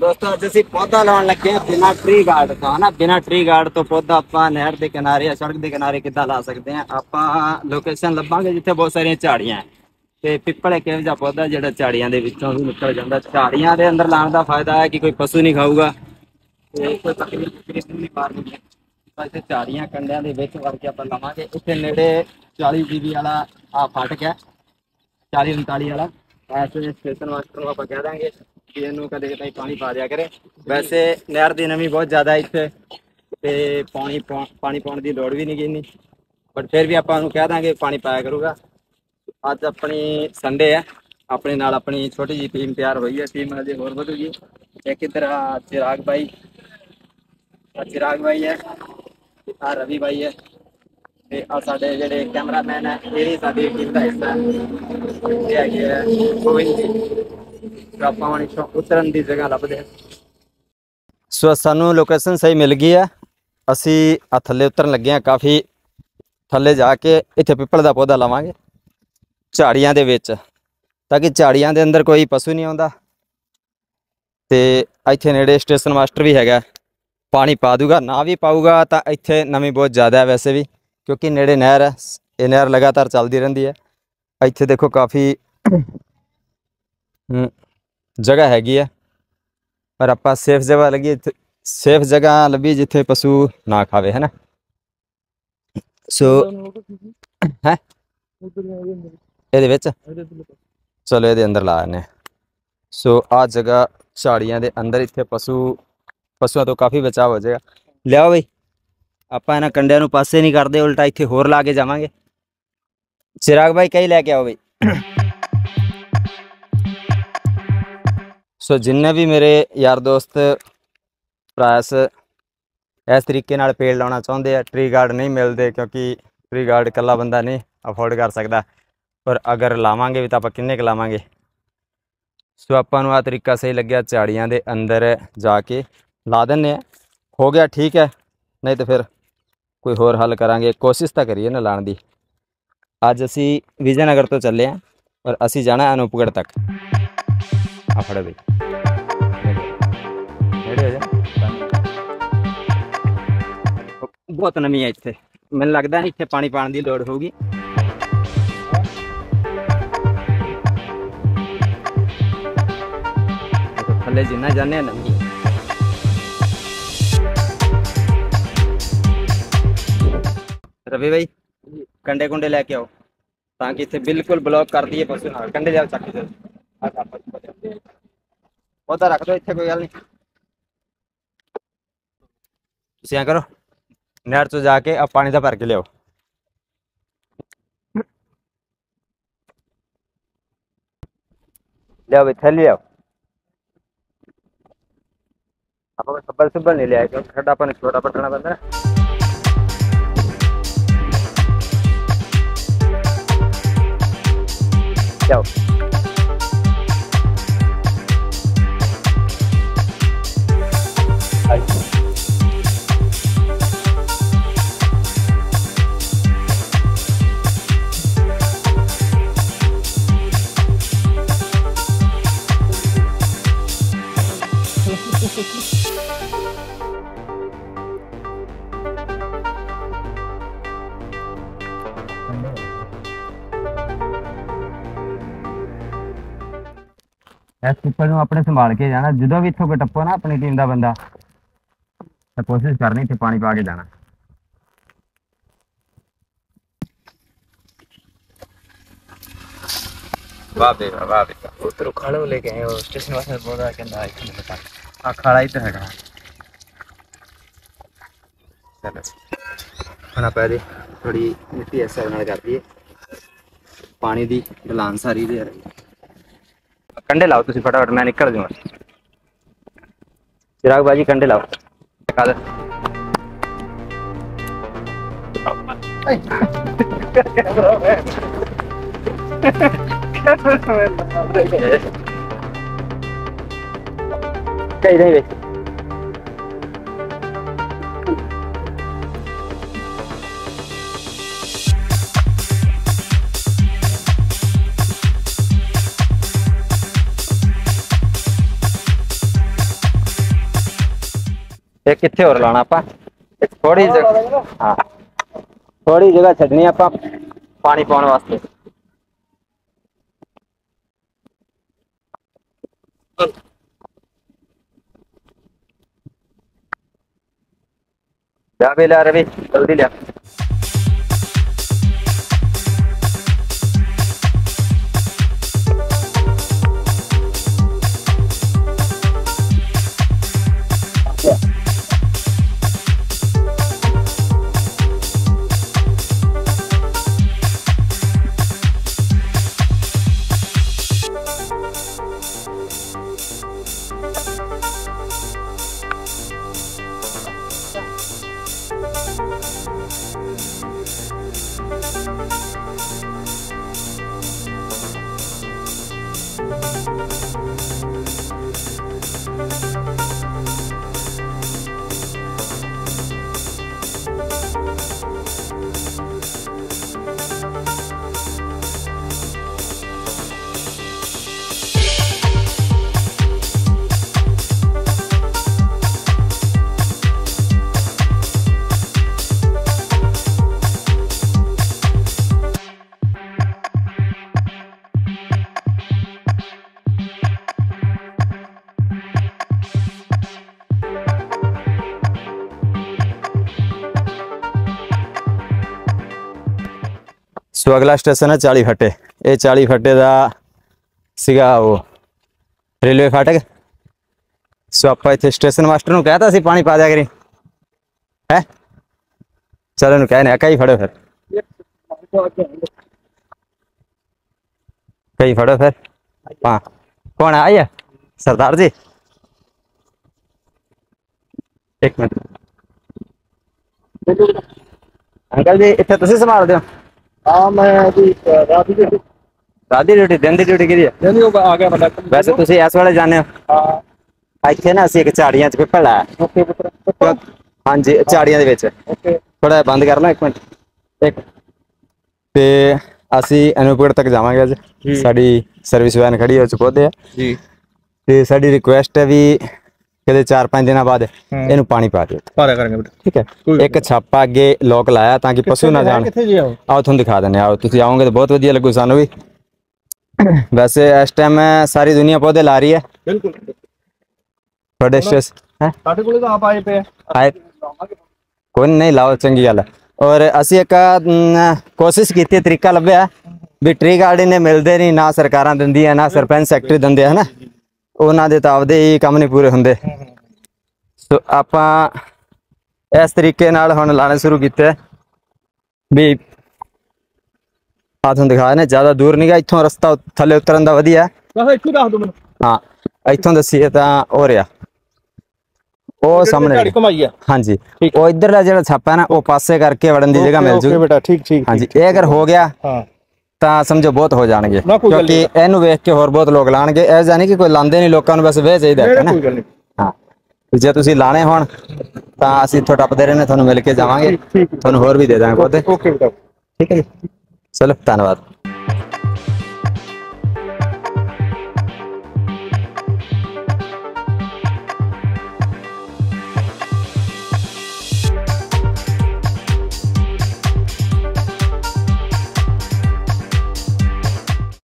ਦੋਸਤੋ, ਅੱਜ ਅਸੀਂ ਪੌਦਾ ਲਾਉਣ ਲੱਗੇ ਹਾਂ ਬਿਨਾ ਟ੍ਰੀ ਗਾਰਡ ਤੋਂ, ਹਨਾ? ਬਿਨਾ ਟਰੀ ਗਾਰਡ ਤੋਂ ਪੌਦਾ ਆਪਾਂ ਨਹਿਰ ਦੇ ਕਿਨਾਰੇ ਜਾਂ ਸੜਕ ਦੇ ਕਿਨਾਰੇ ਕਿੱਦਾਂ ਲਾ ਸਕਦੇ ਹਾਂ? ਆਪਾਂ ਲੋਕੇਸ਼ਨ ਲੱਭਾਂਗੇ ਜਿੱਥੇ ਬਹੁਤ ਸਾਰੀਆਂ ਝਾੜੀਆਂ ਹੈ। ਤੇ ਪਿੱਪਲ ਇੱਕ ਇਹੋ ਜਿਹਾ ਪੌਦਾ ਜਿਹੜਾ ਝਾੜੀਆਂ ਦੇ ਵਿੱਚੋਂ ਵੀ ਨਿਕਲ ਜਾਂਦਾ। ਝਾੜੀਆਂ ਦੇ ਅੰਦਰ ਲਾਉਣ ਦਾ ਫਾਇਦਾ ਹੈ ਕਿ ਕੋਈ ਪਸ਼ੂ ਨਹੀਂ ਖਾਊਗਾ। ਤੇ ਕੋਈ ਤਕਲੀਫ਼ ਬੱਕਰੀ ਨਹੀਂ ਮਾਰਨੀ ਇੱਥੇ ਝਾੜੀਆਂ ਕੰਡਿਆਂ ਦੇ ਵਿੱਚ ਵਰ ਕੇ ਆਪਾਂ ਲਾਵਾਂਗੇ। ਇੱਥੇ ਨੇੜੇ 40 ਜੀਬੀ ਵਾਲਾ ਆ ਫਟ ਗਿਆ 40 39 ਵਾਲਾ। ਐਸੇ ਸਟੇਸ਼ਨ ਮਾਸਟਰ ਨੂੰ ਆਪਾਂ ਕਹਿ ਦਾਂਗੇ। ਕਿ ਇਹਨੂੰ ਕਦੇ ਕਦੇ ਪਾਣੀ ਪਾ ਦਿਆ ਕਰੇ। ਵੈਸੇ ਨਹਿਰ ਦੀ ਨਮੀ ਬਹੁਤ ਜ਼ਿਆਦਾ ਇੱਥੇ, ਤੇ ਪਾਣੀ ਪਾਉਣ- ਪਾਣੀ ਪਾਉਣ ਦੀ ਲੋੜ ਵੀ ਨਹੀਂ ਕਿੰਨੀ ਬਟ ਫਿਰ ਵੀ ਆਪਾਂ ਉਹਨੂੰ ਕਹਿ ਦਾਂਗੇ ਪਾਣੀ ਪਾਇਆ ਕਰੂਗਾ। ਅੱਜ ਆਪਣੀ ਸੰਡੇ ਹੈ, ਆਪਣੇ ਨਾਲ ਆਪਣੀ ਛੋਟੀ ਜਿਹੀ ਟੀਮ ਤਿਆਰ ਹੋਈ ਹੈ। ਟੀਮ ਹਜੇ ਹੋਰ ਵਧੂਗੀ ਇੱਕ ਇੱਧਰ ਆ ਚਿਰਾਗ ਬਾਈ। ਆ ਚਿਰਾਗ ਬਾਈ ਹੈ ਆ ਰਵੀ ਬਾਈ ਹੈ। ਤੇ ਆ ਸਾਡੇ ਜਿਹੜੇ ਕੈਮਰਾਮੈਨ ਹੈ, ਇਹ ਵੀ ਸਾਡੀ ਟੀਮ ਦਾ ਹਿੱਸਾ ਹੈ। ਇਹ ਹੈਗੇ ਹੈ ਗੋਬਿੰਦ ਜੀ। ਤੇ ਆਪਾਂ ਹੁਣ ਉਤਰਨ ਦੀ ਜਗ੍ਹਾ ਲੱਭਦੇ ਹਾਂ ਸੋ ਸਾਨੂੰ ਲੋਕੇਸ਼ਨ ਸਹੀ ਮਿਲ ਗਈ ਹੈ। ਅਸੀਂ ਆ ਥੱਲੇ ਉਤਰਨ ਲੱਗੇ ਹਾਂ ਕਾਫੀ। ਥੱਲੇ ਜਾ ਕੇ ਇੱਥੇ ਪਿੱਪਲ ਦਾ ਪੌਦਾ ਲਾਵਾਂਗੇ। ਝਾੜੀਆਂ ਦੇ ਵਿੱਚ। ਤਾਂ ਕਿ ਝਾੜੀਆਂ ਦੇ ਅੰਦਰ ਕੋਈ ਪਸ਼ੂ ਨਹੀਂ ਆਉਂਦਾ। ਤੇ ਇੱਥੇ ਨੇੜੇ ਸਟੇਸ਼ਨ ਮਾਸਟਰ ਵੀ ਹੈਗਾ। ਪਾਣੀ ਪਾ ਦੂਗਾ। ਨਾ ਵੀ ਪਾਊਗਾ ਤਾਂ ਇੱਥੇ ਨਮੀ ਬਹੁਤ ਜ਼ਿਆਦਾ ਹੈ ਵੈਸੇ ਵੀ। ਕਿਉਂਕਿ ਨੇੜੇ ਨਹਿਰ ਹੈ। ਇਹ ਨਹਿਰ ਲਗਾਤਾਰ ਚੱਲਦੀ ਰਹਿੰਦੀ ਹੈ। ਇੱਥੇ ਦੇਖੋ ਕਾਫੀ। ਜਗ੍ਹਾ ਹੈਗੀ ਆ। ਪਰ ਆਪਾਂ ਸੇਫ ਜਗ੍ਹਾ ਲੱਗੀ ਸੇਫ ਜਗ੍ਹਾ ਲੱਭੀ ਜਿੱਥੇ ਪਸ਼ੂ ਨਾ ਖਾਵੇ, ਹੈ ਨਾ? ਸੋ ਹੈ? ਇਹਦੇ ਵਿੱਚ? ਚਲੋ, ਇਹਦੇ ਅੰਦਰ ਲਾ ਆਨੇ ਸੋ ਆ ਜਗ੍ਹਾ ਝਾੜੀਆਂ ਦੇ ਅੰਦਰ, ਇੱਥੇ ਪਸ਼ੂ, ਪਸ਼ੂਆਂ ਤੋਂ ਕਾਫੀ ਬਚਾਅ ਹੋ ਜਾਏਗਾ। ਲਿਆਓ ਬਈ। ਆਪਾਂ ਇਹਨਾਂ ਕੰਡਿਆਂ ਨੂੰ ਪਾਸੇ ਨਹੀਂ ਕਰਦੇ, ਉਲਟਾ ਇੱਥੇ ਹੋਰ ਲਾ ਕੇ ਜਾਵਾਂਗੇ। ਚਿਰਾਗ ਭਾਈ ਕਈ ਲੈ ਕੇ ਆਓ ਬਈ। ਸੋ ਜਿੰਨੇ ਵੀ ਮੇਰੇ ਯਾਰ ਦੋਸਤ ਪ੍ਰੈਸ ਇਸ ਤਰੀਕੇ ਨਾਲ ਪੇੜ ਲਾਉਣਾ ਚਾਹੁੰਦੇ ਆ ਟਰੀ ਗਾਰਡ ਨਹੀਂ ਮਿਲਦੇ ਕਿਉਂਕਿ ਟਰੀ ਗਾਰਡ ਇਕੱਲਾ ਬੰਦਾ ਨਹੀਂ ਅਫੋਰਡ ਕਰ ਸਕਦਾ ਪਰ ਅਗਰ ਲਾਵਾਂਗੇ ਵੀ ਤਾਂ ਆਪਾਂ ਕਿੰਨੇ ਕੁ ਲਾਵਾਂਗੇ ਸੋ ਆਪਾਂ ਨੂੰ ਆ ਤਰੀਕਾ ਸਹੀ ਲੱਗਿਆ ਝਾੜੀਆਂ ਦੇ ਅੰਦਰ ਜਾ ਕੇ ਲਾ ਦਿੰਨੇ ਆ ਹੋ ਗਿਆ ਠੀਕ ਹੈ ਨਹੀਂ ਤਾਂ ਫਿਰ ਕੋਈ ਹੋਰ ਹੱਲ ਕਰਾਂਗੇ ਕੋਸ਼ਿਸ਼ ਤਾਂ ਕਰੀਏ ਨਾ ਲਾਣ ਦੀ ਅੱਜ ਅਸੀਂ ਵਿਜਯਨਗਰ ਤੋਂ ਚੱਲੇ ਆ ਔਰ ਅਸੀਂ ਜਾਣਾ ਅਨੂਪਗੜ ਤੱਕ ਆ ਫੜੋ ਬਈ ਨੇੜੇ ਹੋ ਜਾ ਬਹੁਤ ਨਮੀ ਹੈ ਇੱਥੇ ਮੈਨੂੰ ਲੱਗਦਾ ਨਹੀਂ ਇੱਥੇ ਪਾਣੀ ਪਾਣ ਦੀ ਲੋੜ ਹੋਊਗੀ ਦੇਖੋ ਥੱਲੇ ਜਿੰਨਾ ਜਾਂਦੇ ਆ ਨਮੀ ਹੈ। ਰਵੀ ਭਾਈ ਕੰਡੇ ਕੁੰਡੇ ਲੈ ਕੇ ਆਓ ਤਾਂ ਕਿ ਇੱਥੇ ਬਿਲਕੁਲ ਬਲੌਕ ਕਰ ਦਈਏ ਪਸ਼ੂ ਨਾਲ ਕੰਡੇ ਜਾ ਚੱਕ ਕੇ ਆ ਕੱਪ ਉਹਦਾ ਰੱਖ ਦਿਓ ਇੱਥੇ ਕੋਈ ਗੱਲ ਨਹੀਂ ਤੁਸੀਂ ਐਂ ਕਰੋ ਨਹਿਰ ਤੋਂ ਜਾ ਕੇ ਆ ਪਾਣੀ ਦਾ ਭਰ ਕੇ ਲਿਆਓ ਲਿਆਓ ਵੀ ਥੈਲੀ ਲਿਆਓ ਆਪਾਂ ਕੋਈ ਸੱਬਲ ਸੁੱਬਲ ਨਹੀਂ ਲਿਆ ਕਿਉਂਕਿ ਸਾਡਾ ਆਪਾਂ ਨੂੰ ਛੋਟਾ ਪੱਟਣਾ ਪੈਂਦਾ ਨਾ ਲਿਆਓ ਇਸ ਪਿੱਪਲ ਨੂੰ ਆਪਣੇ ਸੰਭਾਲ ਕੇ ਜਾਣਾ ਜਦੋਂ ਵੀ ਇੱਥੋਂ ਕੋਈ ਟੱਪੋ ਨਾ ਆਪਣੀ ਟੀਮ ਦਾ ਬੰਦਾ ਤਾਂ ਕੋਸ਼ਿਸ਼ ਕਰਨੀ ਇੱਥੇ ਪਾਣੀ ਪਾ ਕੇ ਜਾਣਾ ਵਾਹ ਬੇ ਵਾਹ, ਵਾਹ ਬੇ उधर उखाड़े वो लेके आए और स्टेशन वाले बोल रहा है कि ना इतने बता ਆ ਖਾਲਾ ਇੱਧਰ ਹੈਗਾ ਚਲੋ ਹੁਣ ਆਪਾਂ ਇਹਦੇ ਥੋੜੀ ਮਿੱਟੀ ਇਸ ਨਾਲ ਕਰ ਦਈਏ ਪਾਣੀ ਦੀ ਢਲਾਨ ਸਾਰੀ ਦੇ ਰਹੀ ਕੰਡੇ ਲਾਓ ਤੁਸੀਂ ਫਟਾਫਟ ਮੈਂ ਨਿਕਲ ਜਾਊਂਗਾ ਚਿਰਾਗ ਬਾਜੀ ਕੰਡੇ ਲਾਓ ਦਿਖਾ ਦੇ ਕਈ ਨਹੀਂ ਵੇ ਤੇ ਕਿੱਥੇ ਹੋਰ ਲਾਣਾ ਆਪਾਂ ਇੱਕ ਥੋੜੀ ਜਗ੍ਹਾ ਹਾਂ ਥੋੜੀ ਜਗ੍ਹਾ ਛੱਡਣੀ ਆਪਾਂ ਪਾਣੀ ਪਾਉਣ ਵਾਸਤੇ ਲਿਆ ਵੀ ਲਿਆ ਰਵੀ ਜਲਦੀ ਲਿਆ ਸੋ ਅਗਲਾ ਸਟੇਸ਼ਨ ਹੈ 40 ਫੱਟੇ ਇਹ 40 ਫੱਟੇ ਦਾ ਸੀਗਾ ਉਹ ਰੇਲਵੇ ਫਾਟਕ ਸੋ ਆਪਾਂ ਇੱਥੇ ਸਟੇਸ਼ਨ ਮਾਸਟਰ ਨੂੰ ਕਹਿਤਾ ਸੀ ਪਾਣੀ ਪਾ ਦਿਆ ਕਰੀ ਹੈ ਚਲੋ ਨੂੰ ਕਹਿਨੇ ਕਈ ਫੜੋ ਫਿਰ ਕਈ ਫੜੋ ਫਿਰ ਹਾਂ ਕੌਣ ਆਇਆ ਸਰਦਾਰ ਜੀ ਇੱਕ ਮਿੰਟ ਅੰਕਲ ਜੀ ਇੱਥੇ ਤੁਸੀਂ ਸੰਭਾਲਦੇ ਹੋ ਮੈਂ ਦੀ ਡਿਊਟੀ ਦਿਨ ਦੀ ਡਿਊਟੀ ਕਿਹਦੀ ਹੈ ਨਹੀਂ ਉਹ ਆ ਗਿਆ ਬੰਦਾ। ਵੈਸੇ ਤੁਸੀਂ ਇਸ ਵੇਲੇ ਜਾਣਦੇ ਹੋ? ਹਾਂ। ਇੱਥੇ ਨਾ ਅਸੀਂ ਇੱਕ ਝਾੜੀਆਂ 'ਚ ਪਿੱਪਲ ਹੈ ਓਕੇ ਪੁੱਤਰ। ਹਾਂਜੀ ਝਾੜੀਆਂ ਦੇ ਵਿੱਚ। ਓਕੇ। ਥੋੜਾ ਬੰਦ ਕਰ ਲਾ ਇੱਕ ਮਿੰਟ। ਇੱਕ। ਤੇ ਅਸੀਂ ਅਨੂਪਗੜ ਤੱਕ ਜਾਵਾਂਗੇ ਅੱਜ। ਸਾਡੀ ਸਰਵਿਸ ਵੈਨ ਖੜੀ ਹੋ ਚੁੱਕੀ ਹੈ ਜੀ। ਤੇ ਸਾਡੀ ਰਿਕੁਐਸਟ ਹੈ ਵੀ ਕਦੇ 4-5 ਦਿਨਾਂ ਬਾਅਦ ਇਹਨੂੰ ਪਾਣੀ ਪਾ ਦਿਓ ਪਾਰਿਆ ਕਰਾਂਗੇ ਬੇਟਾ ਠੀਕ ਹੈ ਕੋਈ ਇੱਕ ਛਾਪਾ ਅੱਗੇ ਲੋਕ ਲਾਇਆ ਤਾਂ ਕਿ ਪਸ਼ੂ ਨਾ ਜਾਣ ਕਿੱਥੇ ਜੀ ਆਓ ਆਓ ਤੁਹਾਨੂੰ ਦਿਖਾ ਦਿੰਦੇ ਹਾਂ ਆਓ ਤੁਸੀਂ ਆਓਗੇ ਤਾਂ ਬਹੁਤ ਵਧੀਆ ਲੱਗੂ ਸਾਨੂੰ ਵੀ ਵੈਸੇ ਇਸ ਟਾਈਮ ਸਾਰੀ ਦੁਨੀਆ ਪੌਦੇ ਲਾ ਰਹੀ ਹੈ ਬਿਲਕੁਲ ਤੁਹਾਡੇ ਸਟੇਸ ਹੈ ਸਾਡੇ ਕੋਲੇ ਤਾਂ ਆਪ ਆਏ ਪਏ ਆ ਆਏ ਕੋਈ ਨਹੀਂ ਲਾਓ ਚੰਗੀ ਗੱਲ ਹੈ ਔਰ ਅਸੀਂ ਇੱਕ ਅਮ, ਕੋਸ਼ਿਸ਼ ਕੀਤੀ ਤਰੀਕਾ ਲੱਭਿਆ ਵੀ ਟ੍ਰੀ ਗਾਰਡਨ ਨੇ ਮਿਲਦੇ ਨਹੀਂ ਨਾ ਸਰਕਾਰਾਂ ਦਿੰਦੀਆਂ ਨਾ ਸਰਪੰਚ ਸੈਕਟਰੀ ਦਿੰਦੇ ਆ ਹਨਾ ਉਹਨਾਂ ਦੇ ਤਾਂ ਆਪਦੇ ਹੀ ਕੰਮ ਨਹੀਂ ਪੂਰੇ ਹੁੰਦੇ। ਸੋ ਆਪਾਂ ਇਸ ਤਰੀਕੇ ਨਾਲ ਹੁਣ ਲਾਣੇ ਸ਼ੁਰੂ ਕੀਤੇ। ਵੀ ਆ ਤੁਹਾਨੂੰ ਦਿਖਾ ਨੇ ਜ਼ਿਆਦਾ ਦੂਰ ਨਹੀਂ ਗਾ ਇੱਥੋਂ ਰਸਤਾ ਥੱਲੇ ਉਤਰਨ ਦਾ ਵਧੀਆ। ਹੈ। ਬਸ ਇੱਥੇ ਦੱਸ ਦੋ ਮੈਨੂੰ। ਹਾਂ ਇੱਥੋਂ ਦੱਸੀਏ ਤਾਂ ਹੋ ਰਿਹਾ। ਉਹ ਸਾਹਮਣੇ ਆ ਹਾਂਜੀ ਉਹ ਇਧਰਲਾ ਜਿਹੜਾ ਛਾਪਾ ਨਾ ਉਹ ਪਾਸੇ ਕਰਕੇ ਵੜਨ ਦੀ ਜਗ੍ਹਾ ਮਿਲ ਓਕੇ ਜੂ ਬੇਟਾ ਠੀਕ ਠੀਕ ਹਾਂਜੀ ਇਹ ਅਗਰ ਹੋ ਗਿਆ ਹਾਂ। ਤਾਂ ਸਮਝੋ ਬਹੁਤ ਹੋ ਜਾਣਗੇ ਨਾ ਕੋਈ ਗੱਲ ਕਿਉਂਕਿ ਇਹਨੂੰ ਵੇਖ ਕੇ ਹੋਰ ਬਹੁਤ ਲੋਕ ਲਾਣਗੇ ਇਹ ਜਾਨੀ ਕਿ ਕੋਈ ਲਾਂਦੇ ਨਹੀਂ ਲੋਕਾਂ ਨੂੰ ਬਸ ਵੇ ਚਾਹੀਦਾ ਹੈ ਨਾ ਕੋਈ ਗੱਲ ਨਹੀਂ ਹਾਂ ਤੇ ਜੇ ਤੁਸੀਂ ਲਾਣੇ ਹੋਣ ਤਾਂ ਅਸੀਂ ਇੱਥੋਂ ਟੱਪਦੇ ਰਹਿੰਦੇ ਤੁਹਾਨੂੰ ਮਿਲ ਕੇ ਜਾਵਾਂਗੇ ਠੀਕ ਠੀਕ ਤੁਹਾਨੂੰ ਹੋਰ ਵੀ ਦੇ ਦਾਂਗੇ ਪੌਦੇ ਓਕੇ ਬੇਟਾ ਠੀਕ ਹੈ ਜੀ ਚਲੋ ਧੰਨਵਾਦ